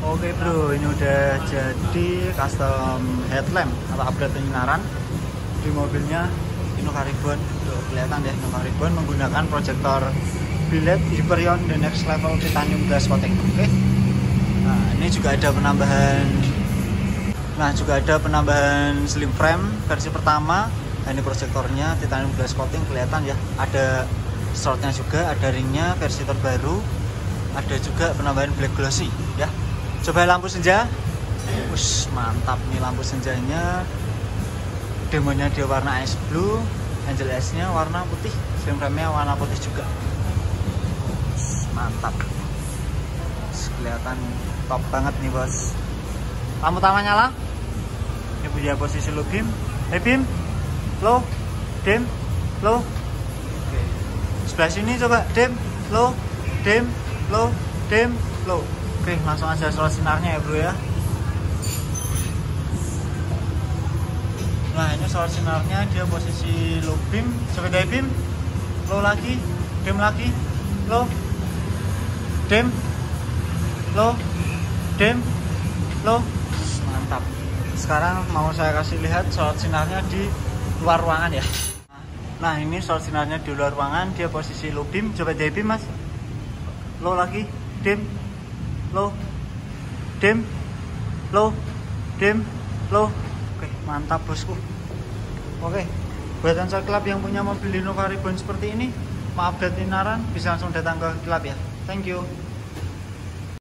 Oke bro, ini udah jadi custom headlamp atau upgrade penyinaran di mobilnya Innova Ribbon. Tuh kelihatan ya Innova Ribbon menggunakan proyektor billet Hyperion The Next Level Titanium Glass Coating. Oke. Nah, ini juga ada penambahan Nah, juga ada penambahan slim frame versi pertama. Nah, ini proyektornya titanium glass coating kelihatan ya. Ada strotnya juga, ada ringnya versi terbaru. Ada juga penambahan black glossy ya coba lampu senja. Ush, mantap nih lampu senjanya. Demonya dia warna ice blue angel S nya warna putih frame nya warna putih juga. Mantap. Kelihatan top banget nih bos. Lampu utama nyala. Ini punya posisi low beam. Hey beam. Low dim. Oke. sebelah sini coba dim. Low dim. Low dim. Low Oke, langsung aja soal sinarnya ya, Bro ya. Nah, ini soal sinarnya dia posisi low beam, sepeda beam, low lagi, dim lagi, low, dim, low, dim, low. Mantap. Sekarang mau saya kasih lihat soal sinarnya di luar ruangan ya. Nah, ini soal sinarnya di luar ruangan, dia posisi low beam, coba day beam, Mas. Low lagi, dim, low dim. Low dim. Low oke mantap bosku. Oke buat Ansel Club yang punya mobil Innova Ribbon seperti ini maaf dan tinaran bisa langsung datang ke klub ya. Thank you